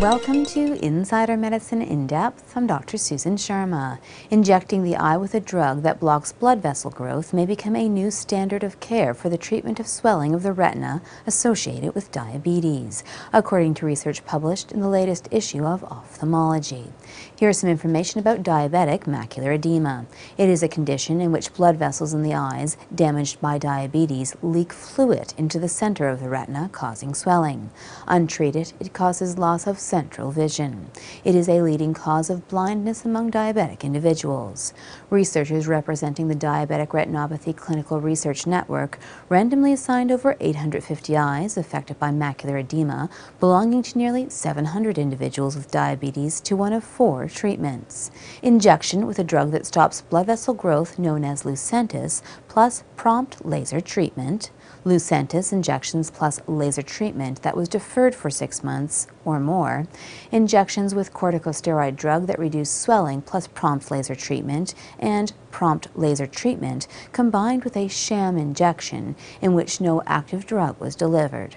Welcome to Insider Medicine in Depth. I'm Dr. Susan Sharma. Injecting the eye with a drug that blocks blood vessel growth may become a new standard of care for the treatment of swelling of the retina associated with diabetes, according to research published in the latest issue of Ophthalmology. Here is some information about diabetic macular edema. It is a condition in which blood vessels in the eyes damaged by diabetes leak fluid into the center of the retina, causing swelling. Untreated, it causes loss of central vision. It is a leading cause of blindness among diabetic individuals. Researchers representing the Diabetic Retinopathy Clinical Research Network randomly assigned over 850 eyes affected by macular edema belonging to nearly 700 individuals with diabetes to one of four treatments. Injection with a drug that stops blood vessel growth known as Lucentis plus prompt laser treatment, Lucentis injections plus laser treatment that was deferred for six months or more, injections with corticosteroid drug that reduce swelling plus prompt laser treatment, and prompt laser treatment combined with a sham injection in which no active drug was delivered.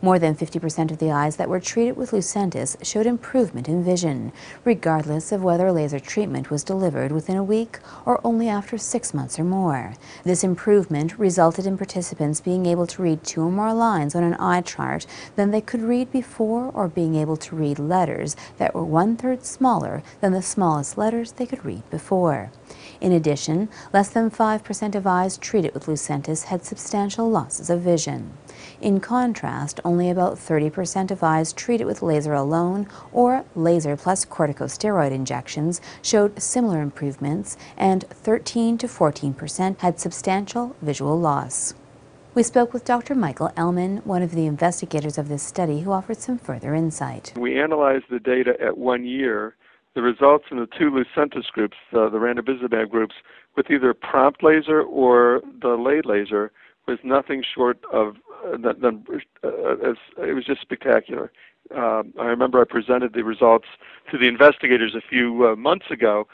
More than 50% of the eyes that were treated with Lucentis showed improvement in vision, regardless of whether laser treatment was delivered within a week or only after six months or more. This improvement resulted in participants being able to read two or more lines on an eye chart than they could read before or being able to read letters that were one-third smaller than the smallest letters they could read before. In addition, less than 5% of eyes treated with Lucentis had substantial losses of vision. In contrast, only about 30% of eyes treated with laser alone or laser plus corticosteroid injections showed similar improvements, and 13 to 14% had substantial visual loss. We spoke with Dr. Michael Elman, one of the investigators of this study, who offered some further insight. We analyzed the data at one year. The results in the two Lucentis groups, uh, the ranibizumab groups, with either prompt laser or delayed laser, was nothing short of uh, than, uh, as, it was just spectacular. Um, I remember I presented the results to the investigators a few uh, months ago,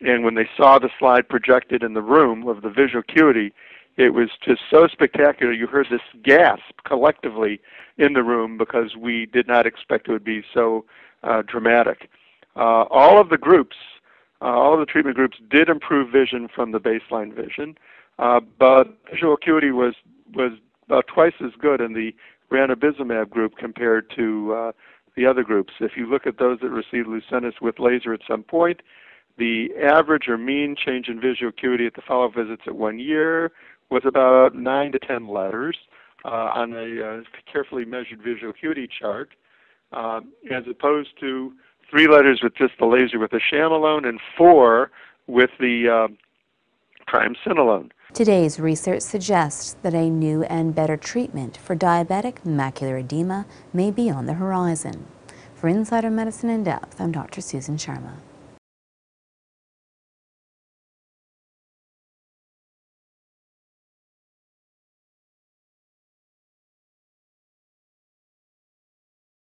and when they saw the slide projected in the room of the visual acuity, it was just so spectacular. You heard this gasp collectively in the room because we did not expect it would be so uh, dramatic. Uh, all of the groups, uh, all of the treatment groups did improve vision from the baseline vision, uh, but visual acuity was was about twice as good in the ranibizumab group compared to uh, the other groups. If you look at those that received Lucentis with laser at some point, the average or mean change in visual acuity at the follow-up visits at one year was about 9 to 10 letters uh, on a uh, carefully measured visual acuity chart, uh, as opposed to three letters with just the laser with the sham alone and four with the uh, triamcinolone. Today's research suggests that a new and better treatment for diabetic macular edema may be on the horizon. For Insider Medicine in Depth, I'm Dr. Susan Sharma.